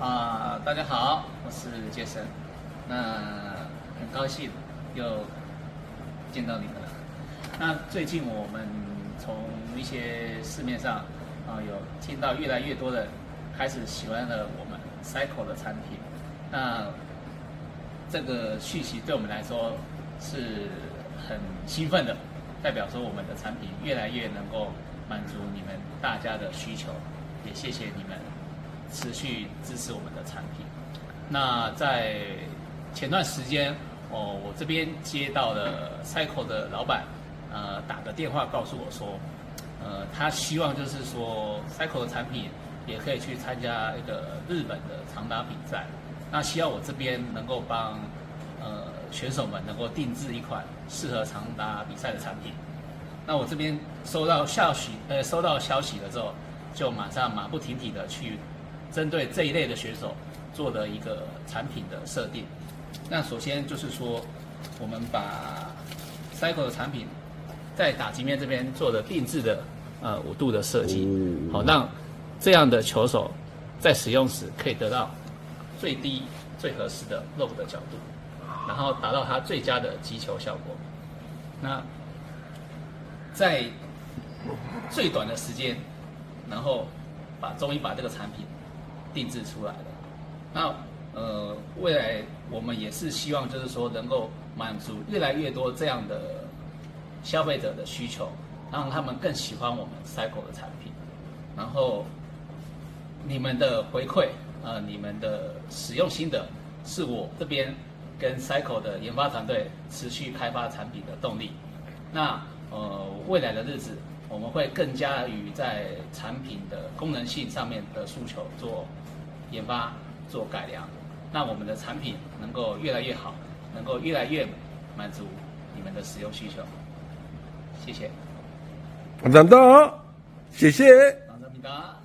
啊，大家好，我是杰森。那很高兴又见到你们了。那最近我们从一些市面上啊有听到越来越多的开始喜欢了我们 Cycle 的产品。那这个讯息对我们来说是很兴奋的，代表说我们的产品越来越能够满足你们大家的需求。也谢谢你们。持续支持我们的产品。那在前段时间，哦，我这边接到了 Cycle 的老板，呃，打个电话告诉我说，呃，他希望就是说 Cycle 的产品也可以去参加一个日本的长达比赛。那希望我这边能够帮呃选手们能够定制一款适合长达比赛的产品。那我这边收到消息，呃，收到消息了之后，就马上马不停蹄的去。针对这一类的选手做的一个产品的设定，那首先就是说，我们把 Cycle 的产品在打击面这边做的定制的呃五度的设计，好让这样的球手在使用时可以得到最低最合适的 lob 的角度，然后达到它最佳的击球效果。那在最短的时间，然后把终于把这个产品。定制出来的，那呃，未来我们也是希望，就是说能够满足越来越多这样的消费者的需求，让他们更喜欢我们 Cycle 的产品。然后你们的回馈，呃，你们的使用心得，是我这边跟 Cycle 的研发团队持续开发产品的动力。那呃，未来的日子。我们会更加于在产品的功能性上面的诉求做研发、做改良，那我们的产品能够越来越好，能够越来越满足你们的使用需求。谢谢。감사합니다谢谢。 감사합니다